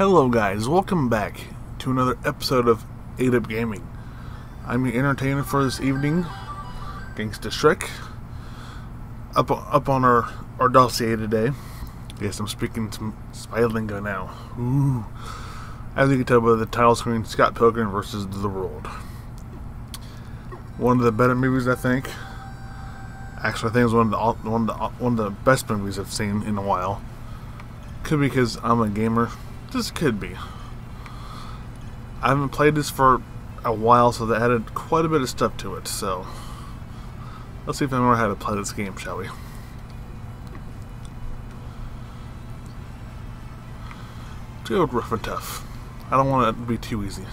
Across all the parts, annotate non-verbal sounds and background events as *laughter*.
Hello guys, welcome back to another episode of 8-Up Gaming. I'm your entertainer for this evening, Gangsta Shrek. Up, up on our, our dossier today. Yes, I'm speaking some spy lingo now. Ooh. As you can tell by the title screen, Scott Pilgrim versus the World. One of the better movies, I think. Actually, I think it's one of the one of the one of the best movies I've seen in a while. Could be because I'm a gamer. This could be. I haven't played this for a while, so they added quite a bit of stuff to it. So let's see if I remember how to play this game, shall we? Go rough and tough. I don't want it to be too easy.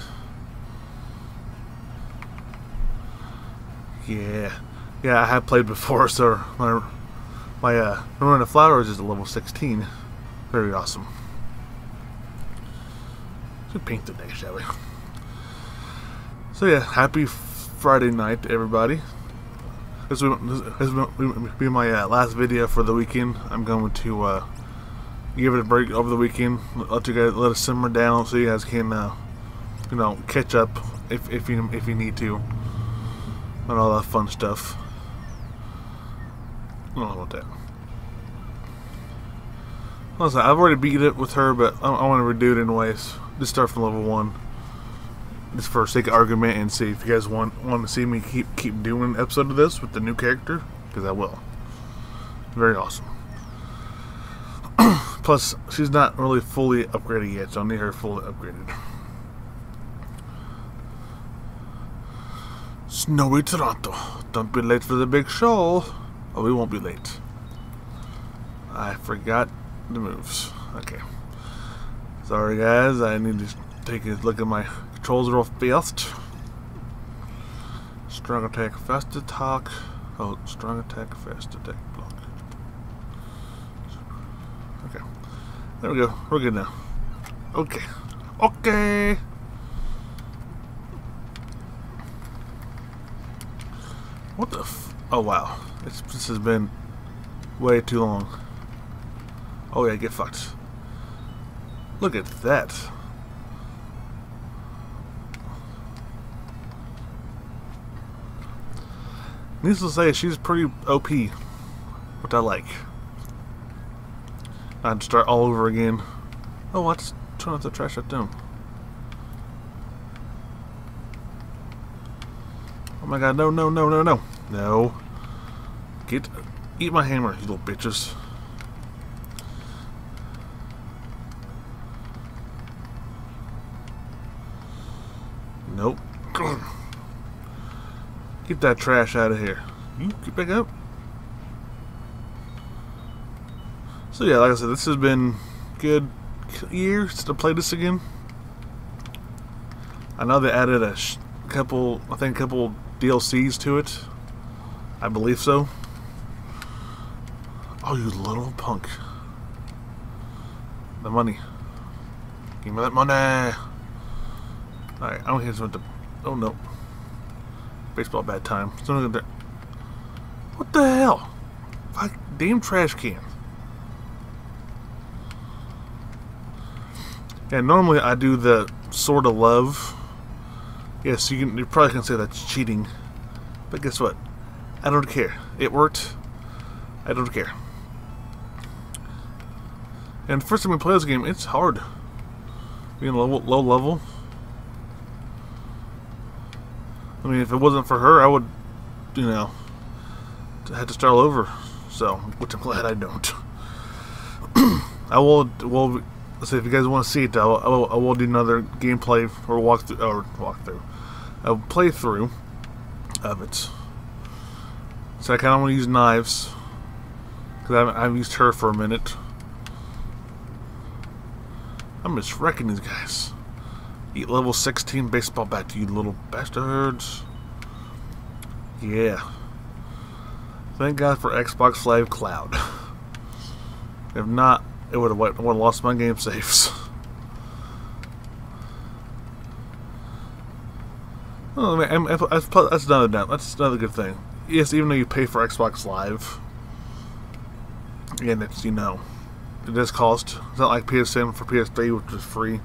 Yeah. Yeah, I have played before, so my my uh the Flowers is a level 16. Very awesome. Let's paint today, shall we? So yeah, happy Friday night to everybody. This will, this will be my uh, last video for the weekend. I'm going to uh, give it a break over the weekend. Let you guys let it simmer down so you guys can, uh, you know, catch up if if you if you need to, and all that fun stuff. I don't know about that. Listen, I've already beat it with her, but I, I want to redo it anyways. Just start from level one, just for sake of argument, and see if you guys want want to see me keep keep doing an episode of this with the new character, because I will. Very awesome. *clears throat* Plus, she's not really fully upgraded yet, so I need her fully upgraded. Snowy Toronto, don't be late for the big show. Oh, we won't be late. I forgot the moves. Okay. Sorry, guys. I need to take a look at my controls real fast. Strong attack, fast attack. Oh, strong attack, fast attack, block. Okay. There we go. We're good now. Okay. Okay. What the Oh, wow. It's, this has been way too long. Oh yeah, get fucked. Look at that. Needless to say, she's pretty OP. What I like. I'd start all over again. Oh, let's turn off the trash that down. Oh my god, no, no, no, no, no. No. Get, eat my hammer, you little bitches. Nope. Get that trash out of here. You get back up. So yeah, like I said, this has been good years to play this again. I know they added a couple, I think a couple DLCs to it. I believe so. Oh, you little punk. The money. Give me that money. Alright, I don't hear something. Oh no. Baseball bad time. What the hell? Fuck, damn trash can. Yeah, normally I do the sort of love. Yes, you can. You probably can say that's cheating, but guess what? I don't care. It worked. I don't care. And first time we play this game, it's hard. Being low, low level. I mean, if it wasn't for her, I would, you know, had to start all over. So, which I'm glad I don't. *clears throat* I will, well, so if you guys want to see it, I will, I will, I will do another gameplay or walkthrough, or walkthrough, a playthrough of it. So I kind of want to use knives because I haven't, I haven't used her for a minute. I'm just wrecking these guys. Eat level 16 baseball bat, you little bastards. Yeah. Thank God for Xbox Live Cloud. *laughs* if not, it would have, would have lost my game saves. *laughs* Oh, man, that's, that's another that's another good thing. Yes, even though you pay for Xbox Live, and it's you know, it does cost. It's not like PSN for PS3, which is free.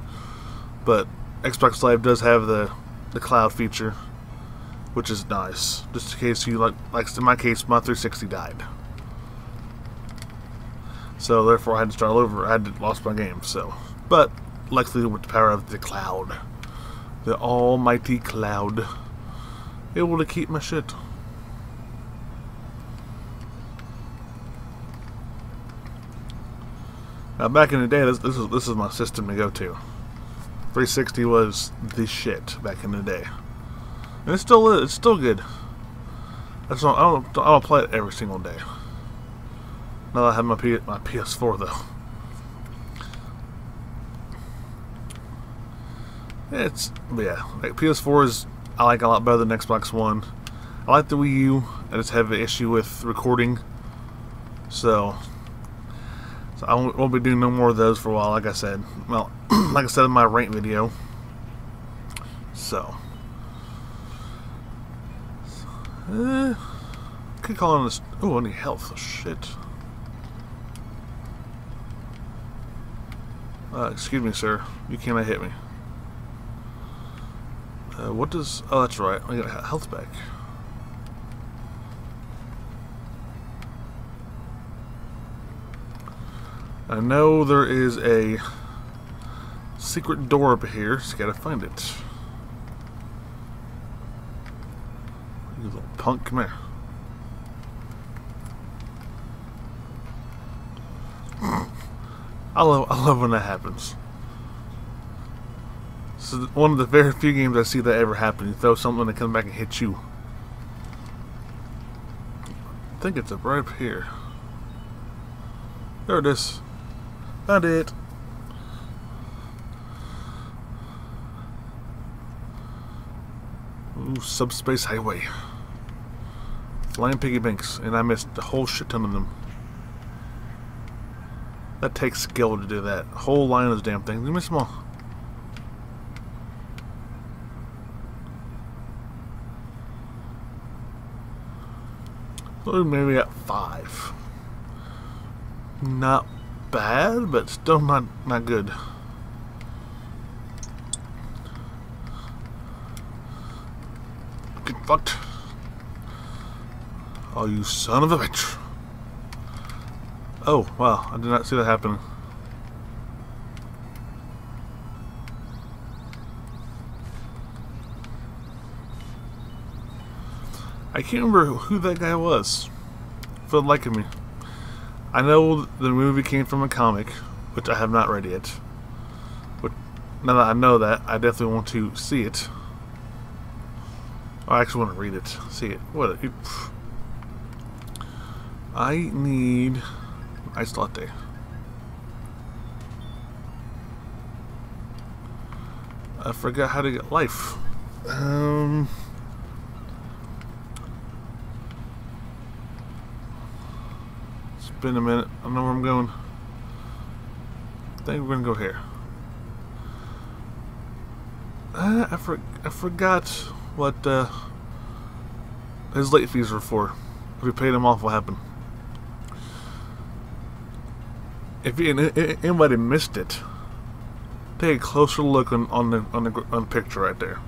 But Xbox Live does have the the cloud feature, which is nice. Just in case you like, like in my case, my 360 died. So therefore, I had to start all over. I had lost my game. So, but luckily, with the power of the cloud, the almighty cloud, able to keep my shit. Now, back in the day, this, this is this is my system to go to. 360 was the shit back in the day, and it still. It's still good. I don't I don't I don't play it every single day. Now I have my P, my PS4 though. It's yeah, like PS4 is I like a lot better than Xbox One. I like the Wii U. I just have an issue with recording, so so I won't, won't be doing no more of those for a while. Like I said, well, *clears throat* like I said in my rank video. So, uh, could call on this. Oh, any health? Shit. Uh, excuse me, sir. You cannot hit me. Uh, what does... Oh, that's right. I got health back. I know there is a secret door up here. Just gotta find it. You little punk, come here. I love I love when that happens. This is one of the very few games I see that ever happen. You throw something that comes back and hits you. I think it's up right up here. There it is. Found it. Ooh, subspace highway. Flying piggy banks, and I missed a whole shit ton of them. That takes skill to do that. Whole line of those damn things. Give me some more. So maybe at five. Not bad, but still not not good. Fucked. Oh, you son of a bitch. Oh, wow. I did not see that happen. I can't remember who that guy was. For the like of me. I know the movie came from a comic, which I have not read yet. But now that I know that, I definitely want to see it. I actually want to read it. See it. What? It, I need iced latte. I forgot how to get life. Um. It's been a minute. I don't know where I'm going. I think we're gonna go here. Uh, I, for, I forgot what uh, his late fees were for. If we paid him off, what happened? if anybody missed it, take a closer look on, on the on the on the picture right there.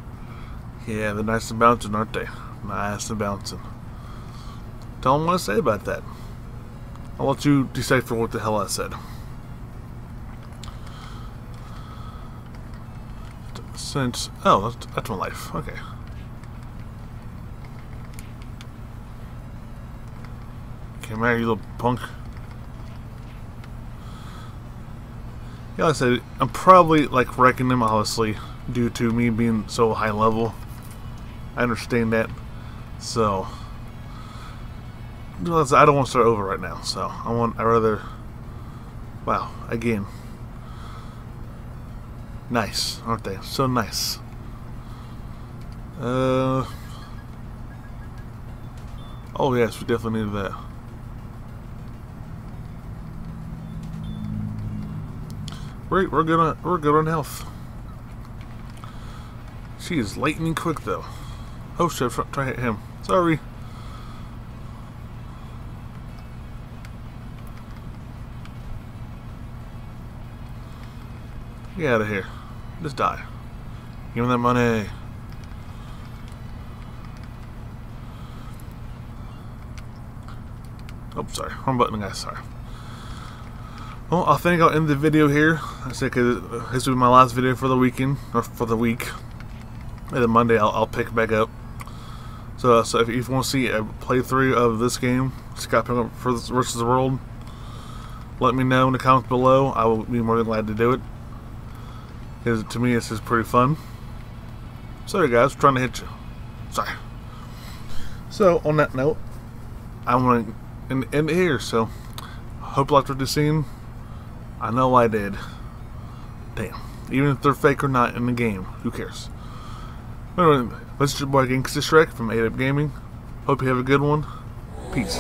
Yeah, they're nice and bouncing, aren't they? Nice and bouncing. Tell them what I say about that. I'll let you decipher what the hell I said. Since oh, that's, that's my life. Okay. Okay, man, you little punk. Yeah, like I said, I'm probably like wrecking them honestly due to me being so high level. I understand that. So I don't want to start over right now. So I want I rather Wow, again. Nice, aren't they? So nice. Uh Oh yes, we definitely need that. We're, we're gonna we're good on health. She is lightning quick though. Oh shit! Try hit him. Sorry. Get out of here. Just die. Give me that money. Oh, sorry. Wrong button, guys. Sorry. Well, I think I'll end the video here. I said because this will be my last video for the weekend or for the week. And then Monday I'll, I'll pick back up. So, uh, so if you want to see a playthrough of this game, Scott Pilgrim versus the World, let me know in the comments below. I will be more than glad to do it. Because to me, this is pretty fun. Sorry, guys, trying to hit you. Sorry. So, on that note, I want to end it here. So, hope you liked what you've seen. I know I did. Damn. Even if they're fake or not in the game, who cares? Anyway, this is your boy Gangsta Shrek from 8 Up Gaming. Hope you have a good one. Peace.